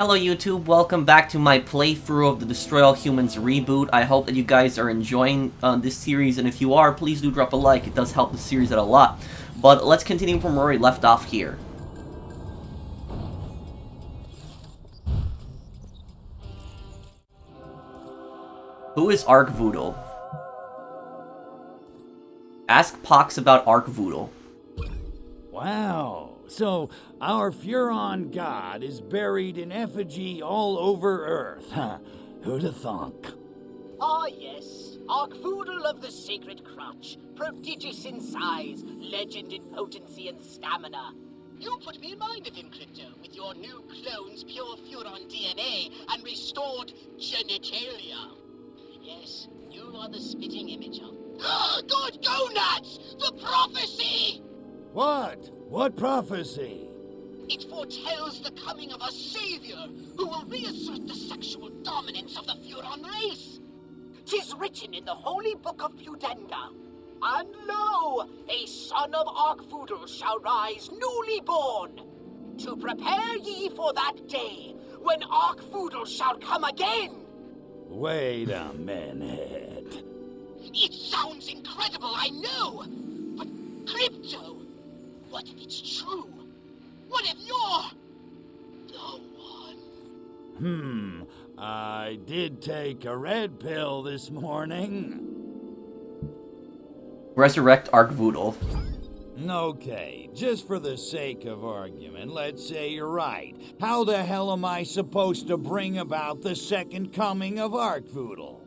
Hello YouTube, welcome back to my playthrough of the Destroy All Humans reboot. I hope that you guys are enjoying uh, this series, and if you are, please do drop a like, it does help the series out a lot. But let's continue from where we left off here. Who is Arkvoodle? Ask Pox about Arkvoodle. Wow. So, our Furon god is buried in effigy all over Earth, huh? Who'd have thunk? Ah, yes. Arkvoodle of the Sacred Crotch. Prodigious in size, legend in potency and stamina. You put me in mind of him, Crypto, with your new clone's pure Furon DNA and restored genitalia. Yes, you are the spitting image of... Good gonads! The prophecy! What? What prophecy? It foretells the coming of a savior who will reassert the sexual dominance of the Furon race. Tis written in the holy book of Pudenda. And lo, a son of Arkvoodle shall rise newly born. To prepare ye for that day when Arkvoodle shall come again. Wait a minute. It sounds incredible, I know. But Crypto, what if it's true? What if you're the one? Hmm. I did take a red pill this morning. Resurrect Arkvoodle. Okay, just for the sake of argument, let's say you're right. How the hell am I supposed to bring about the second coming of Arkvoodle?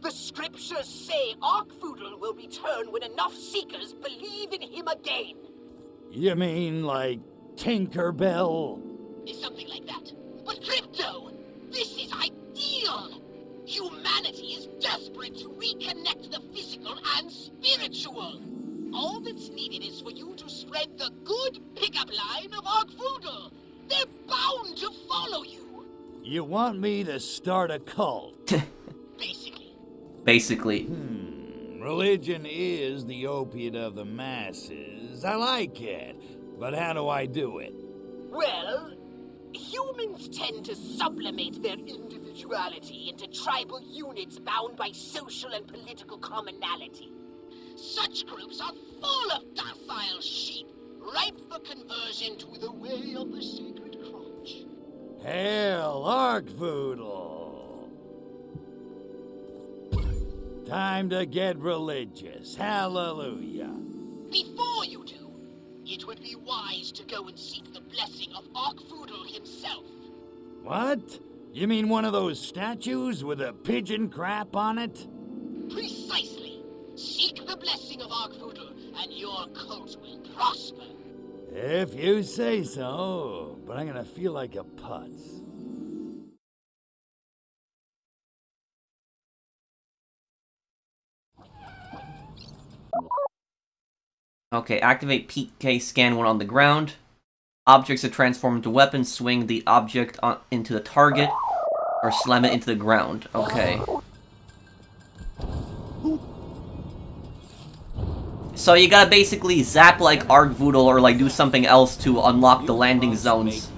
The scriptures say Arkvoodle will return when enough seekers believe in him again. You mean like Tinkerbell? Is something like that. But Crypto, this is ideal! Humanity is desperate to reconnect the physical and spiritual. All that's needed is for you to spread the good pickup line of Arkvoodle. They're bound to follow you. You want me to start a cult? Basically. Basically. Hmm, religion is the opiate of the masses. I like it. But how do I do it? Well, humans tend to sublimate their individuality into tribal units bound by social and political commonality. Such groups are full of docile sheep, ripe for conversion to the way of the sacred crotch. Hail, Arkvoodle! Time to get religious. Hallelujah. Before it would be wise to go and seek the blessing of Arkvoodle himself. What? You mean one of those statues with a pigeon crap on it? Precisely. Seek the blessing of Arkvoodle, and your cult will prosper. If you say so, but I'm gonna feel like a putz. Okay, activate PK scan when on the ground. Objects that transform into weapons, swing the object on, into the target, or slam it into the ground. Okay. So you gotta basically zap like Arkvoodle or like do something else to unlock the landing zones.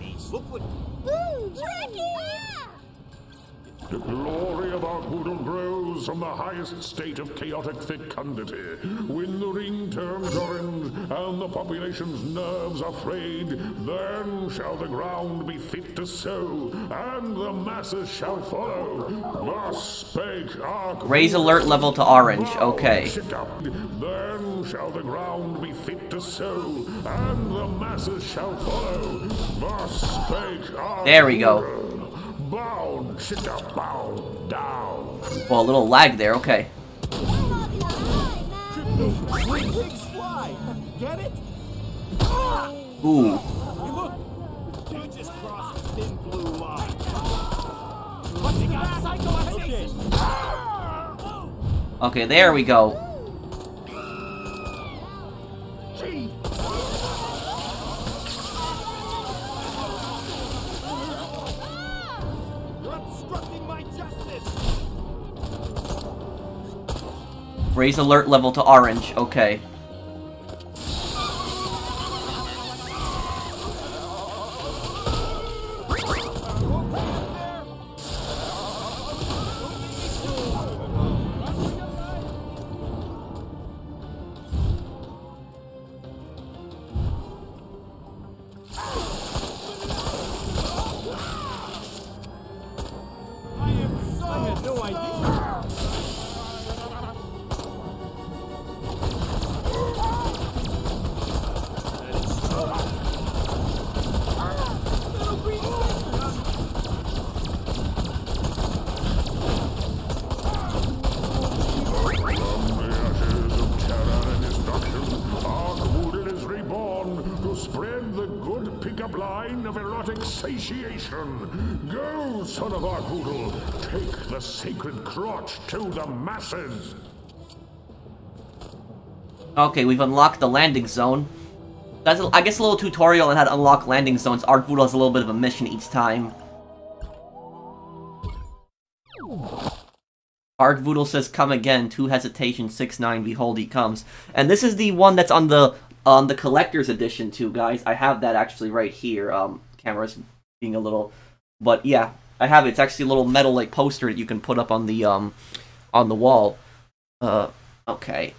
From the highest state of chaotic fecundity. When the ring turns orange and the population's nerves are frayed, then shall the ground be fit to sow, and the masses shall follow. Thus spake Arkvoodle. Raise alert level to orange. Okay. Then shall the ground be fit to sow, and the masses shall follow. Thus spake Arkvoodle. There we go. Bound, shitter, bound, down. Well, a little lag there. Okay. Ooh. Okay, there we go. Raise alert level to orange. Okay. Go, son of Arkvoodle. Take the sacred crotch to the masses. Okay, we've unlocked the landing zone. That's, I guess, a little tutorial on how to unlock landing zones. Arkvoodle has a little bit of a mission each time. Arkvoodle says, "Come again." Two hesitation, six nine. Behold, he comes. And this is the one that's on the on the collector's edition too, guys. I have that actually right here. Um, camera's being a little, but yeah, I have it. It's actually a little metal like poster that you can put up on the um on the wall. Uh, okay.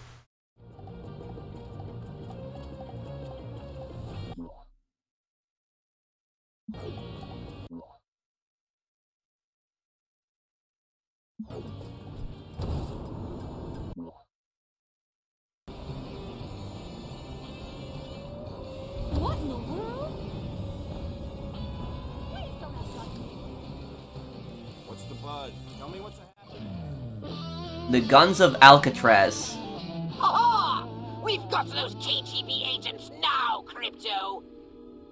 The Guns of Alcatraz. Ha ha! We've got those KGB agents now, Crypto!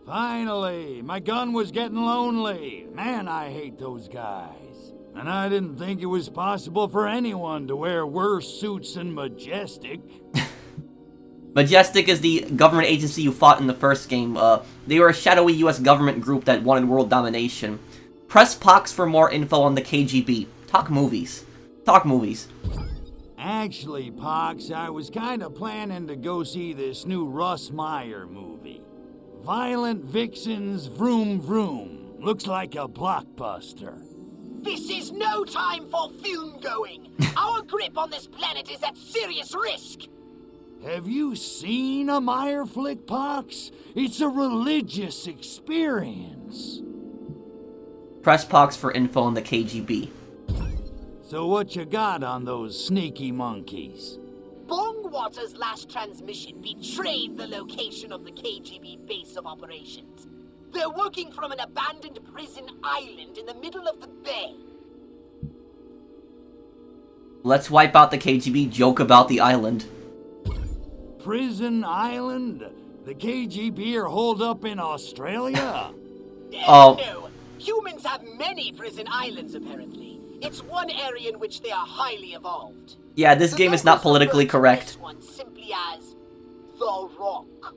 Finally, my gun was getting lonely. Man, I hate those guys. And I didn't think it was possible for anyone to wear worse suits than Majestic. Majestic is the government agency you fought in the first game. Uh, they were a shadowy U.S. government group that wanted world domination. Press Pox for more info on the KGB. Talk movies. Talk movies. Actually, Pox, I was kind of planning to go see this new Russ Meyer movie. Violent Vixens Vroom Vroom. Looks like a blockbuster. This is no time for film going! Our grip on this planet is at serious risk! Have you seen a Meyer flick, Pox? It's a religious experience. Press Pox for info on the KGB. So what you got on those sneaky monkeys? Bongwater's last transmission betrayed the location of the KGB base of operations. They're working from an abandoned prison island in the middle of the bay. Let's wipe out the KGB, joke about the island. Prison Island? The KGB are holed up in Australia? Oh. No, humans have many prison islands, apparently. It's one area in which they are highly evolved. Yeah, this The game is not politically correct. One simply as the Rock.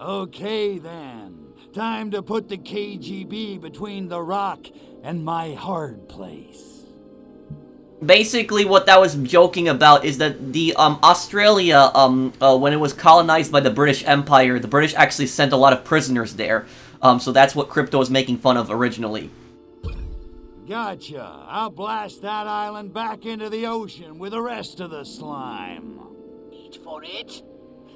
okay then. Time to put the KGB between the rock and my hard place. Basically, what that was joking about is that the um Australia um uh, when it was colonized by the British Empire, the British actually sent a lot of prisoners there. Um, so that's what Crypto was making fun of originally. Gotcha. I'll blast that island back into the ocean with the rest of the slime. Wait for it.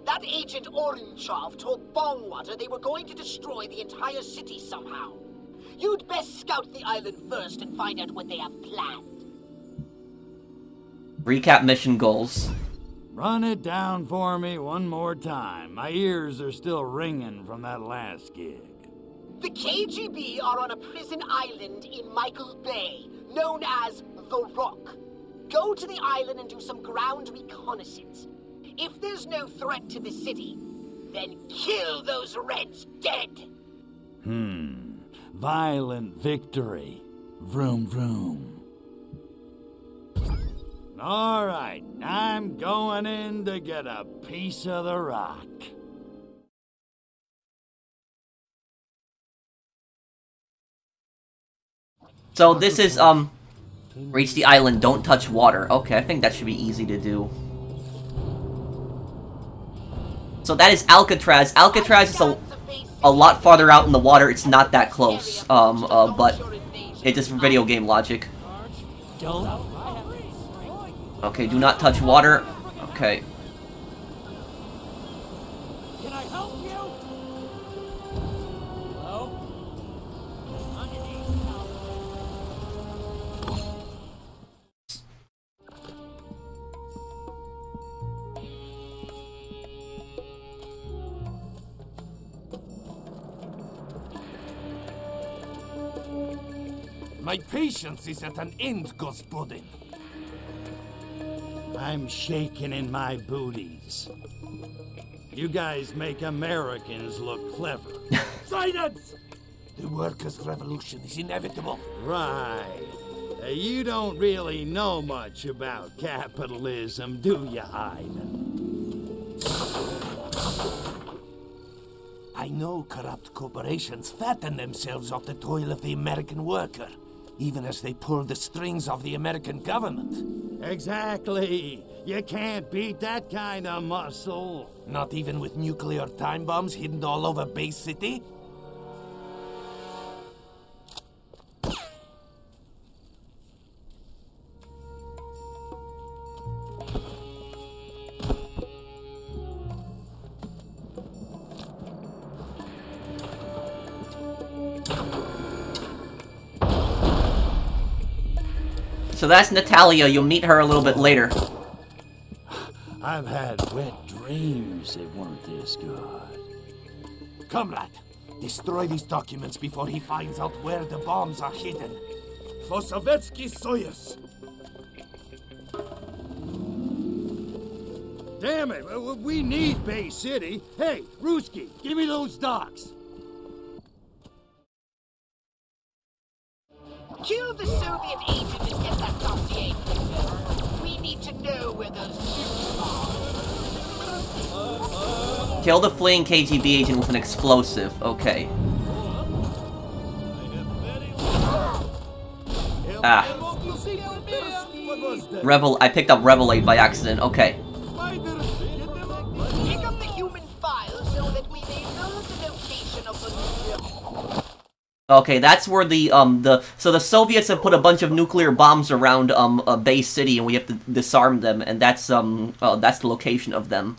That agent Oranchov told Bongwater they were going to destroy the entire city somehow. You'd best scout the island first and find out what they have planned. Recap mission goals. Run it down for me one more time. My ears are still ringing from that last gig. The KGB are on a prison island in Michael Bay, known as The Rock. Go to the island and do some ground reconnaissance. If there's no threat to the city, then kill those Reds dead! Hmm. Violent victory. Vroom vroom. All right, I'm going in to get a piece of the rock. So this is um reach the island, don't touch water. Okay, I think that should be easy to do. So that is Alcatraz. Alcatraz is a, a lot farther out in the water. It's not that close. Um, uh, but it's just video game logic. Okay, do not touch water. Okay. My patience is at an end, Gospodin. I'm shaking in my booties. You guys make Americans look clever. Silence! Do American workers' revolution is inevitable. Right. You don't really know much about capitalism, do you, Ivan? I know corrupt corporations fatten themselves off the toil of the American worker, even as they pull the strings of the American government. Exactly. You can't beat that kind of muscle. Not even with nuclear time bombs hidden all over Bay City? So that's Natalia. You'll meet her a little bit later. I've had wet dreams that weren't this good. Comrade, destroy these documents before he finds out where the bombs are hidden. For Sovietsky Soyuz! Damn it, we need Bay City. Hey, Ruski, give me those docs. Kill the Soviet agent know where are. Kill the fleeing KGB agent with an explosive. Okay. Ah. Revel- I picked up Revelate by accident. Okay. Okay, that's where the um the so the Soviets have put a bunch of nuclear bombs around um a Bay City, and we have to disarm them, and that's um oh, that's the location of them.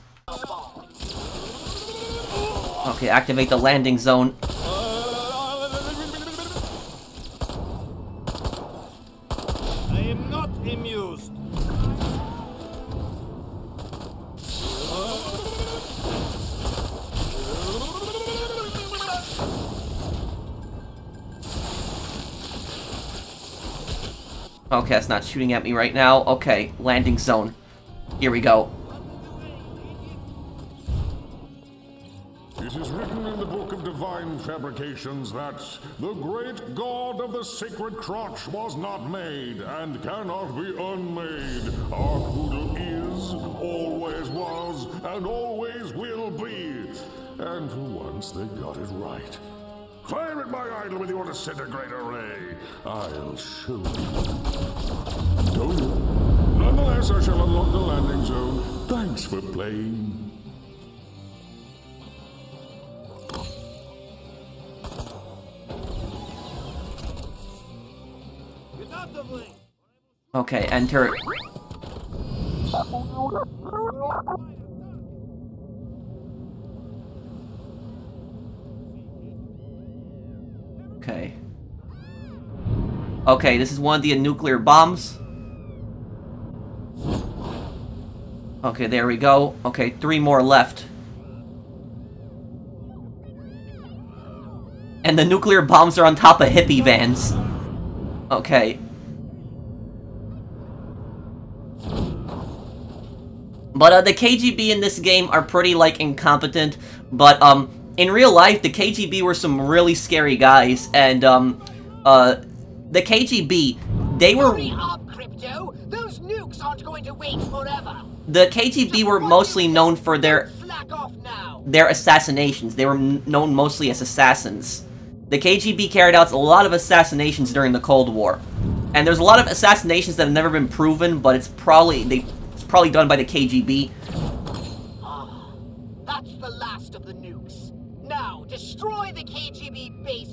Okay, activate the landing zone. I am not amused. Okay, that's not shooting at me right now. Okay, landing zone. Here we go. It is written in the Book of Divine Fabrications that the great god of the sacred crotch was not made and cannot be unmade. Our poodle is, always was, and always will be. And for once they got it right. Fire at my idol with your disintegrator ray. I'll show you. Don't you? Nonetheless, I shall unlock the landing zone. Thanks for playing. Get out of the way. Okay, enter. Okay, this is one of the nuclear bombs. Okay, there we go. Okay, three more left. And the nuclear bombs are on top of hippie vans. Okay. But uh, the KGB in this game are pretty like incompetent. But um, in real life, the KGB were some really scary guys, and um, uh, the KGB they were up, Crypto! Those nukes aren't going to wait forever. the KGB were mostly known for their Slack off now. their assassinations. They were known mostly as assassins. The KGB carried out a lot of assassinations during the Cold War, and there's a lot of assassinations that have never been proven, but it's probably they it's probably done by the KGB. Ah, that's the last of the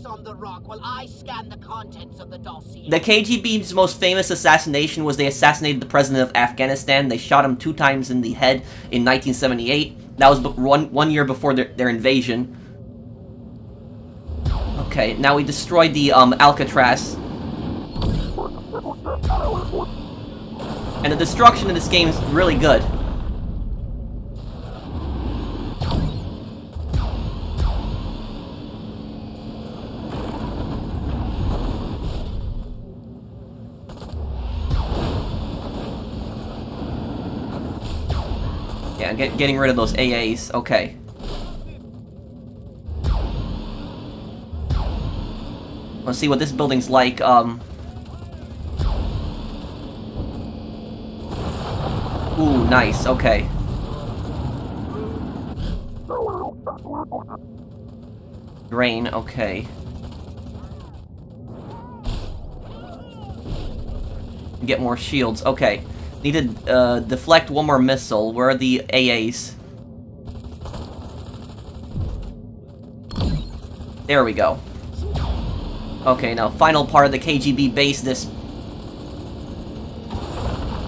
on the rock while I scan the contents of the dossier. The KGB's most famous assassination was they assassinated the president of Afghanistan. They shot him two times in the head in 1978. That was one one year before their, their invasion. Okay, now we destroyed the um, Alcatraz. And the destruction in this game is really good. Get, getting rid of those AAs. Okay. Let's see what this building's like. Um. Ooh, nice. Okay. Drain. Okay. Get more shields. Okay. Need to uh, deflect one more missile. Where are the AAs? There we go. Okay, now final part of the KGB base, this...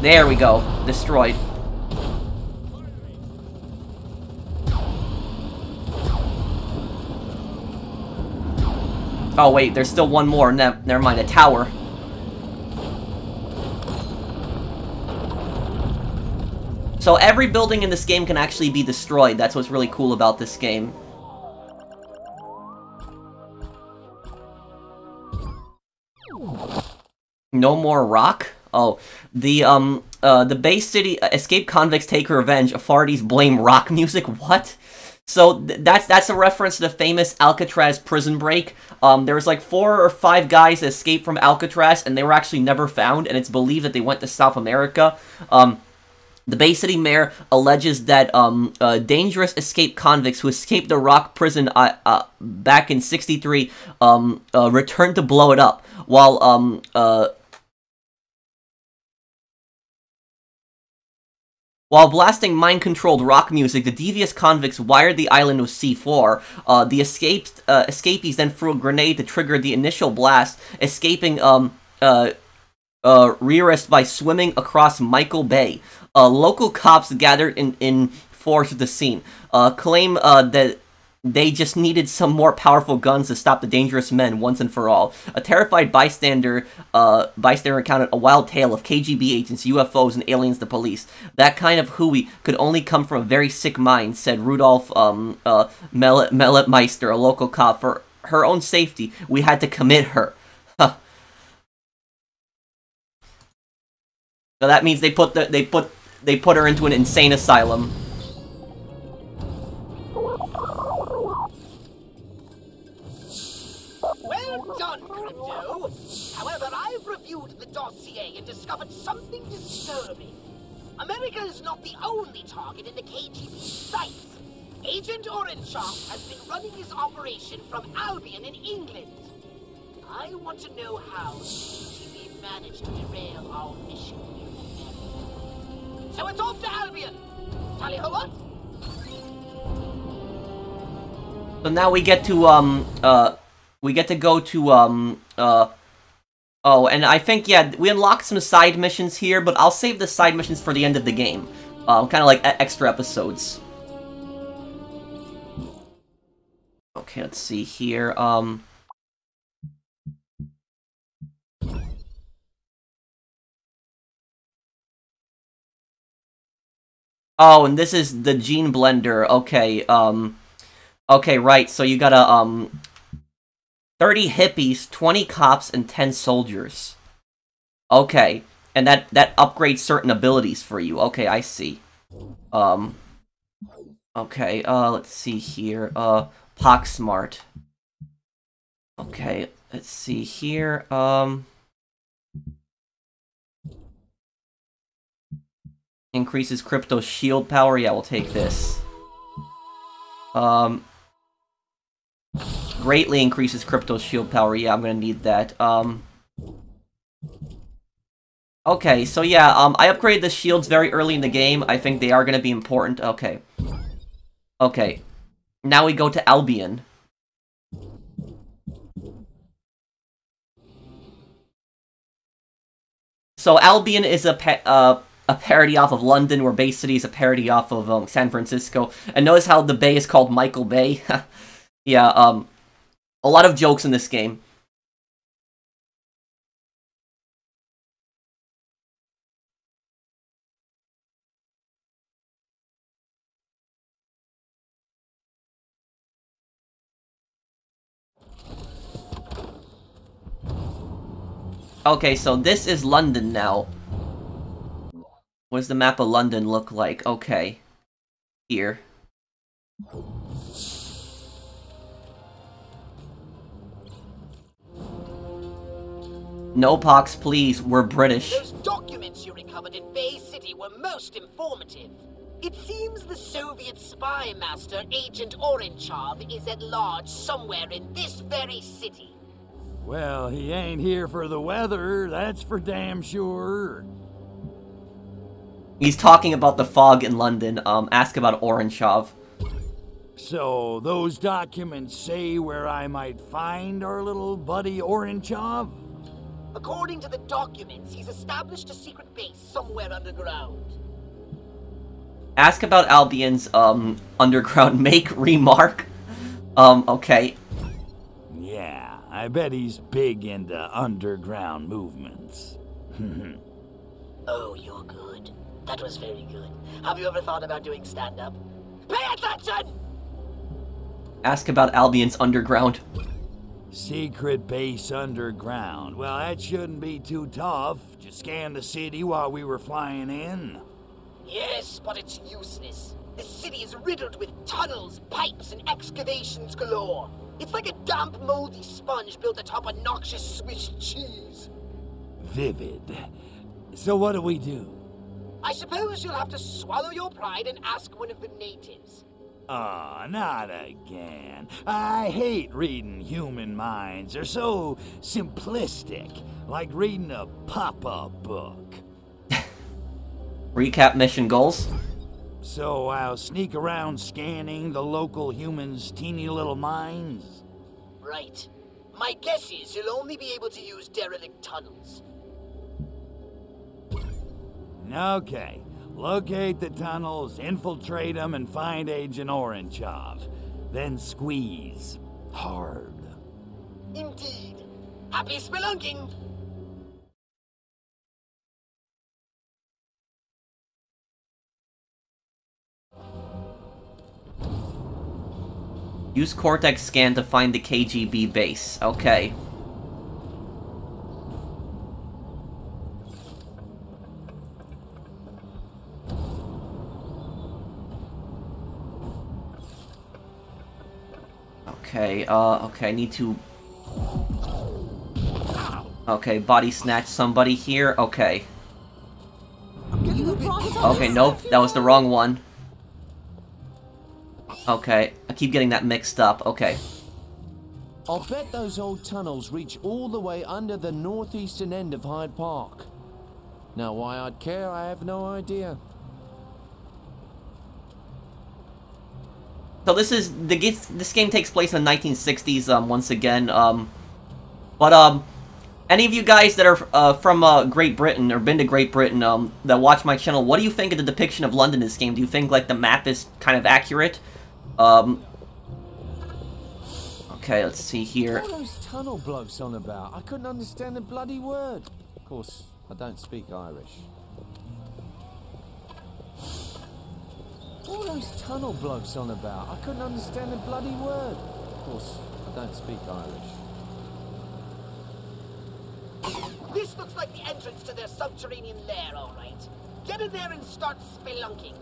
There we go. Destroyed. Oh wait, there's still one more. Ne never mind, a tower. So every building in this game can actually be destroyed. That's what's really cool about this game. No more rock? Oh, the, um, uh, the Bay City uh, Escape Convicts Take Revenge, authorities blame rock music? What? So th that's that's a reference to the famous Alcatraz prison break. Um, there was like four or five guys that escaped from Alcatraz, and they were actually never found, and it's believed that they went to South America. Um, the Bay City mayor alleges that um, uh, dangerous escaped convicts who escaped the rock prison uh, uh, back in 63 um, uh, returned to blow it up, while um, uh, While blasting mind-controlled rock music, the devious convicts wired the island with C4. Uh, the escaped, uh, escapees then threw a grenade to trigger the initial blast, escaping um, uh, uh, by swimming across Michael Bay. Uh, local cops gathered in, in force at the scene, uh, claim uh, that they just needed some more powerful guns to stop the dangerous men once and for all. A terrified bystander, uh, bystander recounted a wild tale of KGB agents, UFOs, and aliens to police. That kind of hooey could only come from a very sick mind, said Rudolf um, uh, Mellet Meister, a local cop. For her own safety, we had to commit her. So that means they put the, they put they put her into an insane asylum. Well done, Crypto. However, I've reviewed the dossier and discovered something disturbing. America is not the only target in the KGB sights. Agent Oranchov has been running his operation from Albion in England. I want to know how the KGB managed to derail our mission So it's off to Albion! Tally ho what? So now we get to, um, uh, we get to go to, um, uh, oh, and I think, yeah, we unlocked some side missions here, but I'll save the side missions for the end of the game. Um, kind of like extra episodes. Okay, let's see here, um... Oh, and this is the Gene Blender. Okay, um... Okay, right, so you gotta, um... 30 hippies, 20 cops, and 10 soldiers. Okay, and that, that upgrades certain abilities for you. Okay, I see. Um... Okay, uh, let's see here. Uh, Poxmart. Okay, let's see here. Um... Increases crypto shield power. Yeah, we'll take this. Um, greatly increases crypto shield power. Yeah, I'm gonna need that. Um, okay, so yeah, um, I upgraded the shields very early in the game. I think they are gonna be important. Okay. Okay. Now we go to Albion. So Albion is a uh, a parody off of London, where Bay City is a parody off of um, San Francisco. And notice how the bay is called Michael Bay. yeah, um, a lot of jokes in this game. Okay, so this is London now. What does the map of London look like? Okay. Here. No, Pox, please. We're British. Those documents you recovered in Bay City were most informative. It seems the Soviet spy master, Agent Oranchov, is at large somewhere in this very city. Well, he ain't here for the weather, that's for damn sure. He's talking about the fog in London. Um, ask about Oranchov. So, those documents say where I might find our little buddy Oranchov? According to the documents, he's established a secret base somewhere underground. Ask about Albion's, um, underground make remark. Um, okay. Yeah, I bet he's big into underground movements. Oh, you're good. That was very good. Have you ever thought about doing stand-up? Pay attention! Ask about Albion's underground. Secret base underground. Well, that shouldn't be too tough. Just scan the city while we were flying in. Yes, but it's useless. The city is riddled with tunnels, pipes, and excavations galore. It's like a damp, moldy sponge built atop a noxious Swiss cheese. Vivid. So what do we do? I suppose you'll have to swallow your pride and ask one of the natives. Ah, not again. I hate reading human minds. They're so simplistic, like reading a pop-up book. Recap mission goals. So I'll sneak around scanning the local humans' teeny little minds? Right. My guess is you'll only be able to use derelict tunnels. Okay. Locate the tunnels, infiltrate them, and find Agent Oranchov. Then squeeze. Hard. Indeed. Happy spelunking! Use Cortex scan to find the KGB base. Okay. Okay, uh, okay, I need to... Okay, body snatch somebody here, okay. Okay, nope, that was the wrong one. Okay, I keep getting that mixed up, okay. I'll bet those old tunnels reach all the way under the northeastern end of Hyde Park. Now, why I'd care, I have no idea. So this is the this game takes place in the 1960s um, once again. Um, but um, any of you guys that are uh, from uh, Great Britain or been to Great Britain um, that watch my channel, what do you think of the depiction of London in this game? Do you think like the map is kind of accurate? Um, okay, let's see here. What those tunnel blokes on about? I couldn't understand a bloody word. Of course, I don't speak Irish. What are those tunnel blokes on about? I couldn't understand a bloody word. Of course, I don't speak Irish. This looks like the entrance to their subterranean lair, all right. Get in there and start spelunking.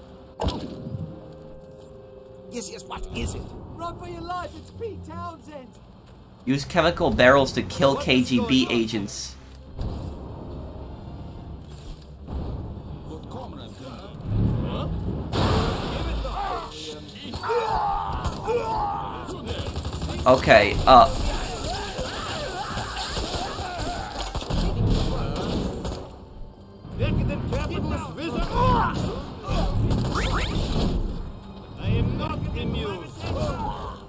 Yes, yes, what is it? Run for your life, it's Pete Townshend! Use chemical barrels to kill KGB agents. Okay, uh... Not immune.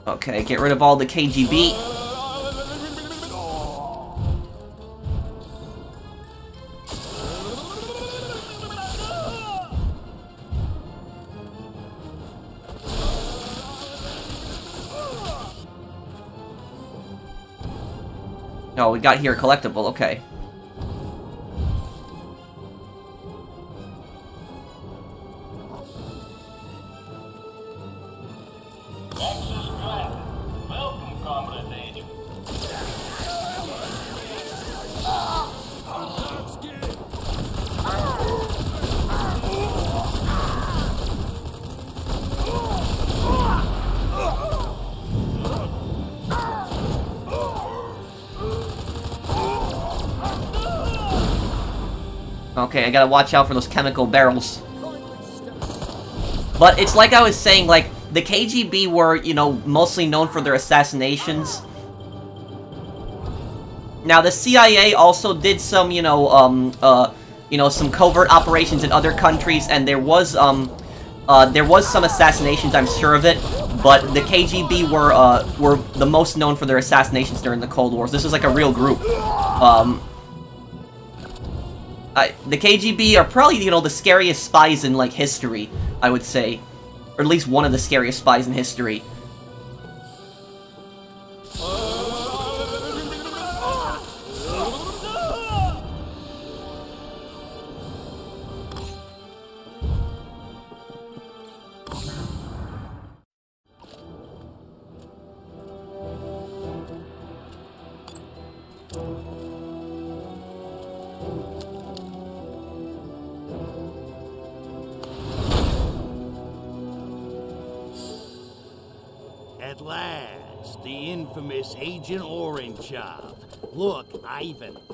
Okay, get rid of all the KGB. We got here collectible, okay. I gotta watch out for those chemical barrels. But it's like I was saying, like, the KGB were, you know, mostly known for their assassinations. Now, the CIA also did some, you know, um, uh, you know, some covert operations in other countries, and there was, um, uh, there was some assassinations, I'm sure of it, but the KGB were, uh, were the most known for their assassinations during the Cold Wars. This is like a real group. Um, I, the KGB are probably, you know, the scariest spies in, like, history, I would say. Or at least one of the scariest spies in history.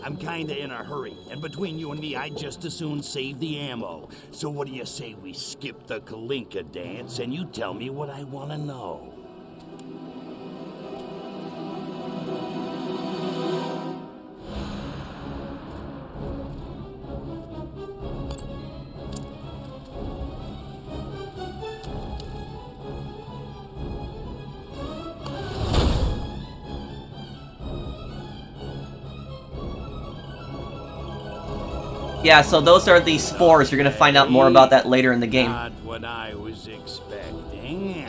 I'm kinda in a hurry, and between you and me, I'd just as soon save the ammo. So what do you say we skip the Kalinka dance and you tell me what I wanna know? Yeah, so those are the spores. You're gonna find out more about that later in the game. Not what I was expecting.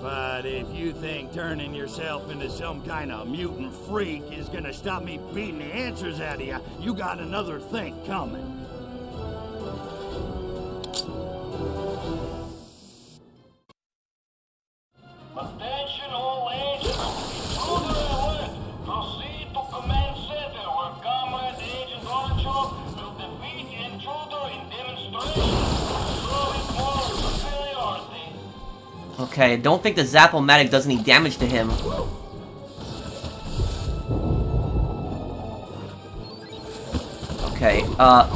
But if you think turning yourself into some kind of mutant freak is gonna stop me beating the answers out of you, you got another thing coming. Don't think the Zap-O-Matic does any damage to him. Okay, uh...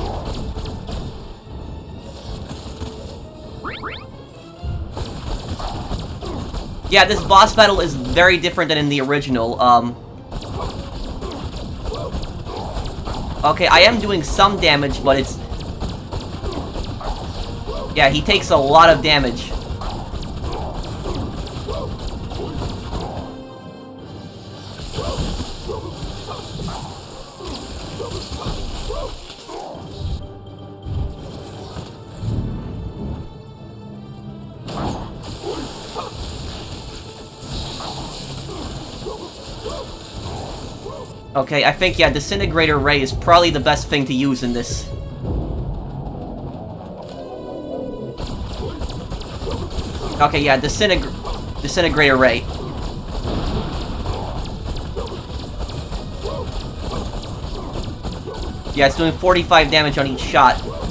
Yeah, this boss battle is very different than in the original, um... Okay, I am doing some damage, but it's... Yeah, he takes a lot of damage. Okay, I think, yeah, Disintegrator Ray is probably the best thing to use in this. Okay, yeah, Disintegr Disintegrator Ray. Yeah, it's doing 45 damage on each shot.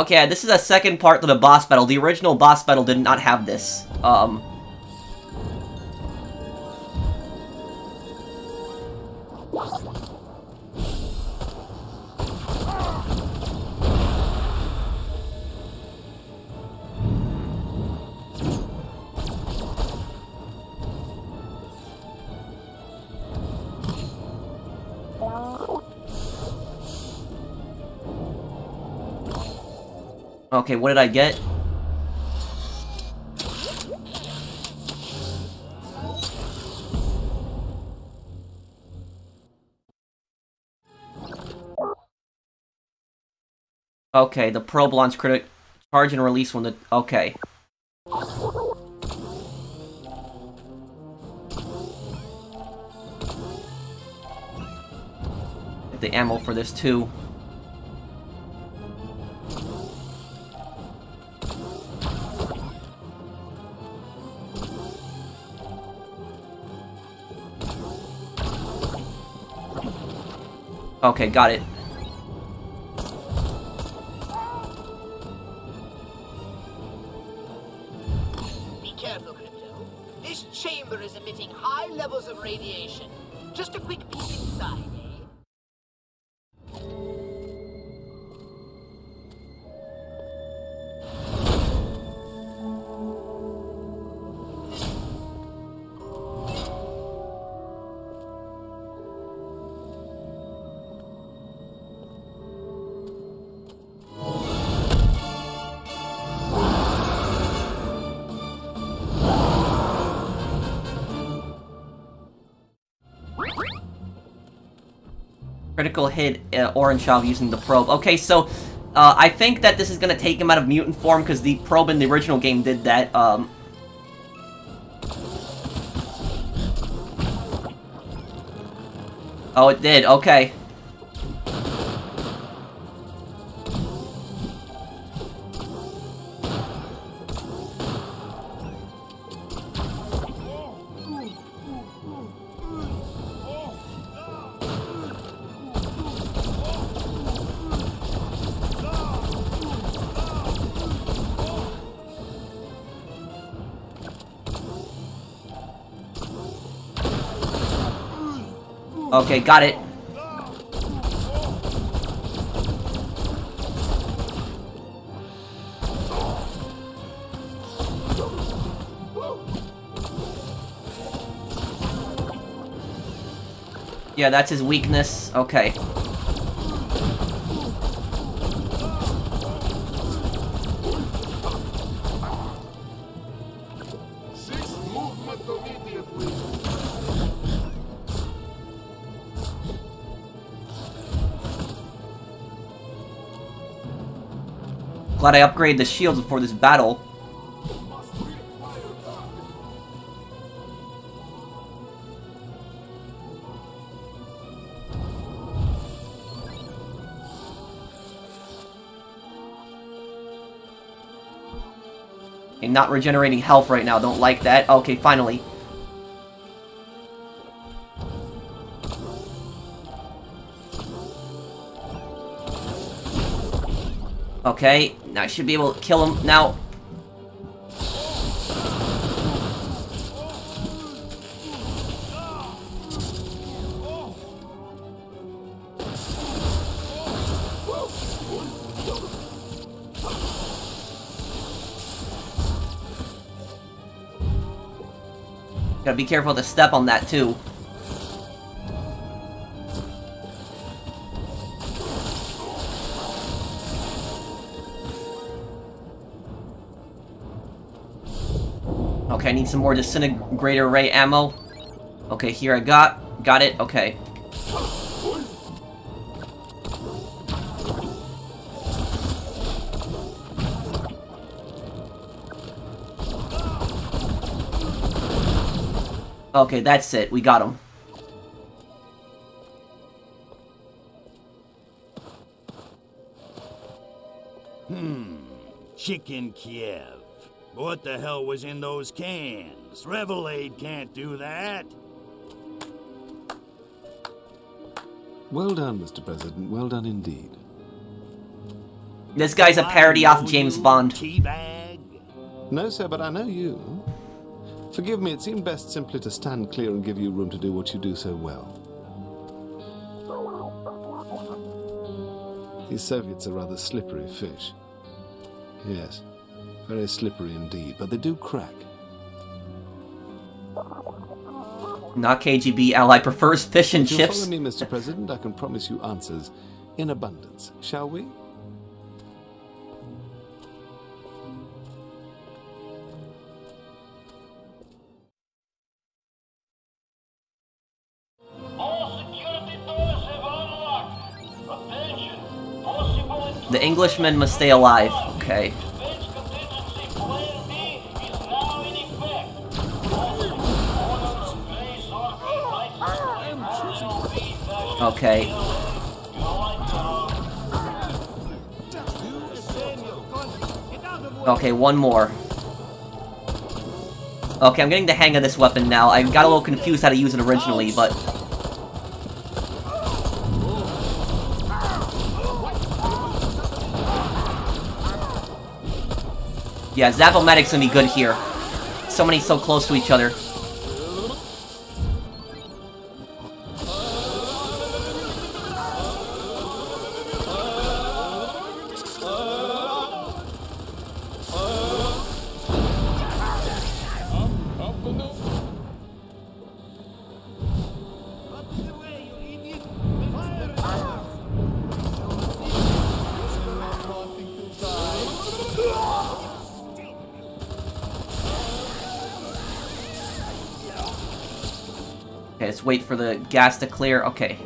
Okay, this is a second part to the boss battle. The original boss battle did not have this. Um... Okay, what did I get? Okay, the Pearl Blonde's critic charge and release when the- okay. The ammo for this too. Okay, got it. Critical hit uh, Oranchov using the probe. Okay, so uh, I think that this is going to take him out of mutant form because the probe in the original game did that. Um, oh, it did. Okay. Okay, got it. Yeah, that's his weakness. Okay. Glad I upgraded the shields before this battle. Okay, not regenerating health right now. Don't like that. Okay, finally. Okay, now I should be able to kill him. Now, gotta be careful to step on that too. I need some more disintegrator ray ammo. Okay, here I got. Got it. Okay. Okay, that's it. We got him. Hmm. Chicken Kiev. What the hell was in those cans? Revelade can't do that. Well done, Mr. President. Well done indeed. This guy's a parody off James Bond. Teabag. No, sir, but I know you. Forgive me, it seemed best simply to stand clear and give you room to do what you do so well. These Soviets are rather slippery fish. Yes, very slippery indeed, but they do crack. Not KGB ally prefers fish and If chips. follow me, Mr. President, I can promise you answers in abundance. Shall we? All security doors have unlocked. Attention. Possible The Englishman must stay alive. Okay. Okay. Okay, one more. Okay, I'm getting the hang of this weapon now. I got a little confused how to use it originally, but... Yeah, Zap-O-Matic's gonna be good here. So many so close to each other. Wait for the gas to clear. Okay.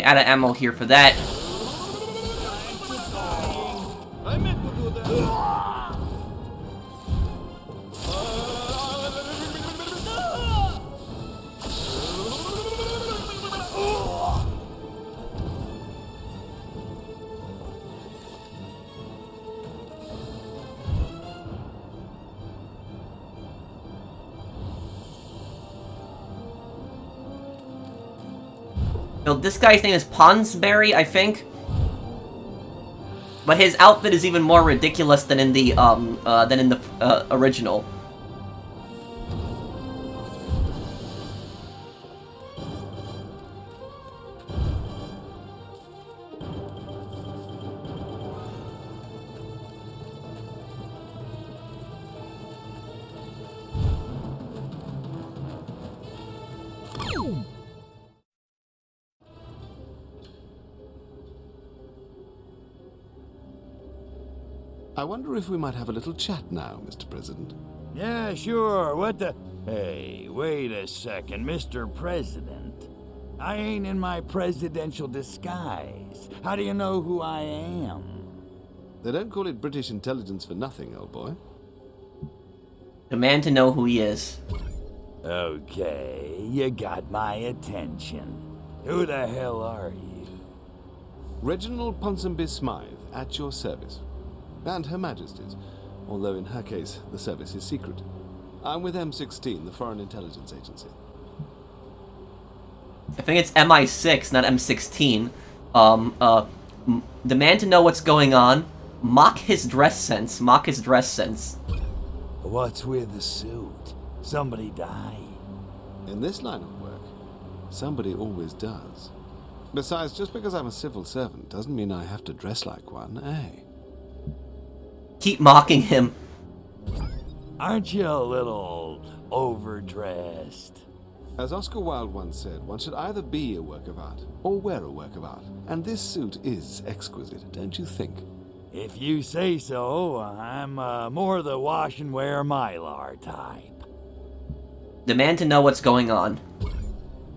Okay, out of ammo here for that. Guy's name is Ponsberry, I think. But his outfit is even more ridiculous than in the um uh, than in the uh, original. I wonder if we might have a little chat now, Mr. President. Yeah, sure. What the? Hey, wait a second, Mr. President. I ain't in my presidential disguise. How do you know who I am? They don't call it British intelligence for nothing, old boy. Demand to know who he is. Okay, you got my attention. Who the hell are you? Reginald Ponsonby Smythe, at your service. And Her Majesty's, although in her case, the service is secret. I'm with M16, the Foreign Intelligence Agency. I think it's MI6, not M16. Um, uh, m- demand to know what's going on. Mock his dress sense. Mock his dress sense. What's with the suit? Somebody died. In this line of work, somebody always does. Besides, just because I'm a civil servant doesn't mean I have to dress like one, eh? Keep mocking him. Aren't you a little overdressed? As Oscar Wilde once said, one should either be a work of art or wear a work of art. And this suit is exquisite, don't you think? If you say so, I'm uh, more the wash and wear mylar type. Demand to know what's going on.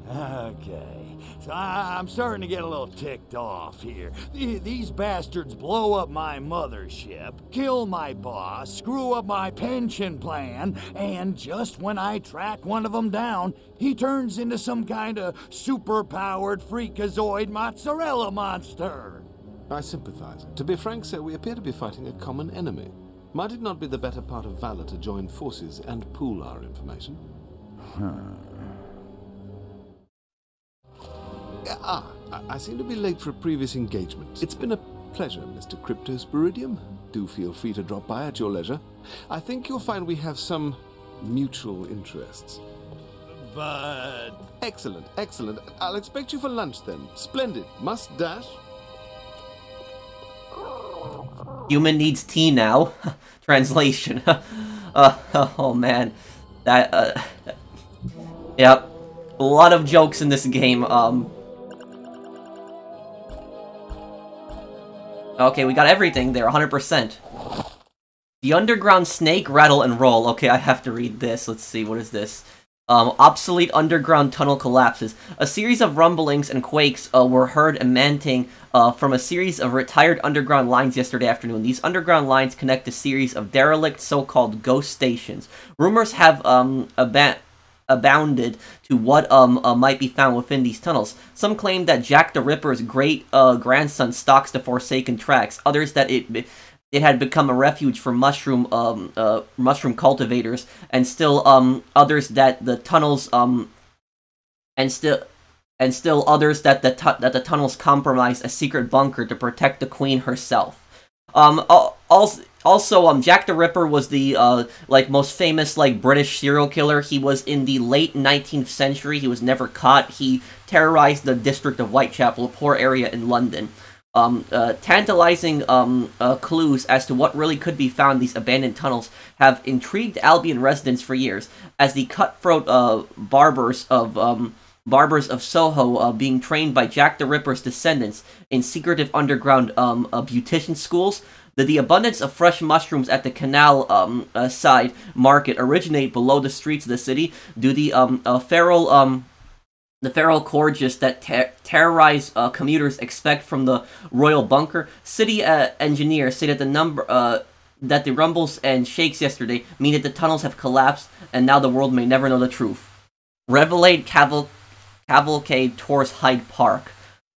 Okay, so I- I'm starting to get a little ticked off here. These bastards blow up my mothership, kill my boss, screw up my pension plan, and just when I track one of them down, he turns into some kind of super-powered freakazoid mozzarella monster. I sympathize. To be frank, sir, we appear to be fighting a common enemy. Might it not be the better part of valor to join forces and pool our information? Ah, I- I seem to be late for a previous engagement. It's been a pleasure, Mr. Cryptosporidium. Do feel free to drop by at your leisure. I think you'll find we have some mutual interests. But... Excellent, excellent. I'll expect you for lunch then. Splendid. Must dash? Human needs tea now. Translation. uh, oh man. That, uh... Yep. A lot of jokes in this game, um... Okay, we got everything there, 100%. The underground snake, rattle, and roll. Okay, I have to read this. Let's see, what is this? Um, obsolete underground tunnel collapses. A series of rumblings and quakes uh, were heard emanating uh, from a series of retired underground lines yesterday afternoon. These underground lines connect a series of derelict so-called ghost stations. Rumors have um, ab abounded to what um, uh, might be found within these tunnels. Some claim that Jack the Ripper's great uh, grandson stalks the Forsaken tracks. Others that it it had become a refuge for mushroom um, uh, mushroom cultivators, and still um, others that the tunnels um, and still and still others that the that the tunnels compromise a secret bunker to protect the queen herself. Um, also, also, um, Jack the Ripper was the uh, like most famous like British serial killer. He was in the late 19th century. He was never caught. He terrorized the district of Whitechapel, a poor area in London um, uh, tantalizing um, uh, clues as to what really could be found in these abandoned tunnels have intrigued Albion residents for years, as the cutthroat uh, barbers of um, barbers of Soho uh, being trained by Jack the Ripper's descendants in secretive underground um, uh, beautician schools. The, the abundance of fresh mushrooms at the canal um, uh, side market originate below the streets of the city Do the um, feral um, the feral corgis that ter terrorize uh, commuters expect from the royal bunker. City uh, engineers say that the number uh, that the rumbles and shakes yesterday mean that the tunnels have collapsed, and now the world may never know the truth. Revelade caval cavalcade tours Hyde Park.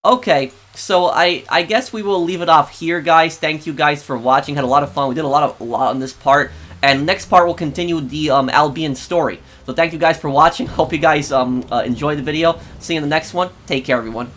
Okay, so I I guess we will leave it off here, guys. Thank you guys for watching. Had a lot of fun. We did a lot of a lot on this part. And next part will continue the um, Albion story. So thank you guys for watching. Hope you guys um, uh, enjoy the video. See you in the next one. Take care, everyone.